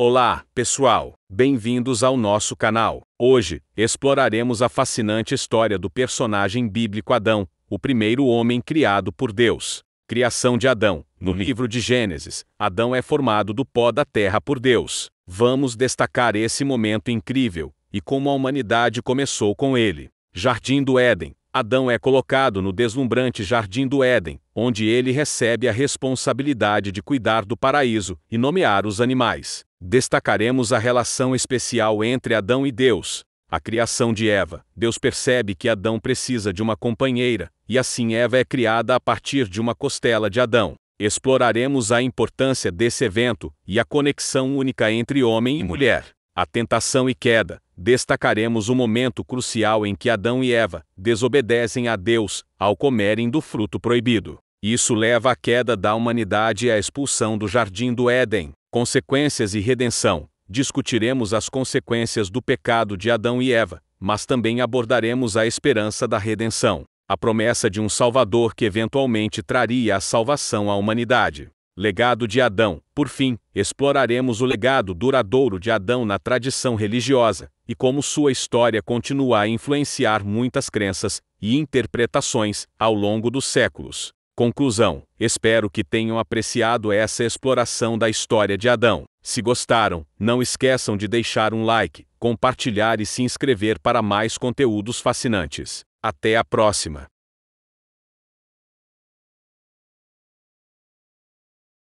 Olá, pessoal! Bem-vindos ao nosso canal. Hoje, exploraremos a fascinante história do personagem bíblico Adão, o primeiro homem criado por Deus. Criação de Adão. No livro de Gênesis, Adão é formado do pó da terra por Deus. Vamos destacar esse momento incrível e como a humanidade começou com ele. Jardim do Éden. Adão é colocado no deslumbrante Jardim do Éden, onde ele recebe a responsabilidade de cuidar do paraíso e nomear os animais. Destacaremos a relação especial entre Adão e Deus. A criação de Eva. Deus percebe que Adão precisa de uma companheira, e assim Eva é criada a partir de uma costela de Adão. Exploraremos a importância desse evento e a conexão única entre homem e mulher. A tentação e queda. Destacaremos o momento crucial em que Adão e Eva desobedecem a Deus ao comerem do fruto proibido. Isso leva à queda da humanidade e à expulsão do jardim do Éden. Consequências e redenção. Discutiremos as consequências do pecado de Adão e Eva, mas também abordaremos a esperança da redenção, a promessa de um Salvador que eventualmente traria a salvação à humanidade. Legado de Adão. Por fim, exploraremos o legado duradouro de Adão na tradição religiosa e como sua história continua a influenciar muitas crenças e interpretações ao longo dos séculos. Conclusão: espero que tenham apreciado essa exploração da história de Adão. Se gostaram, não esqueçam de deixar um like, compartilhar e se inscrever para mais conteúdos fascinantes. Até a próxima!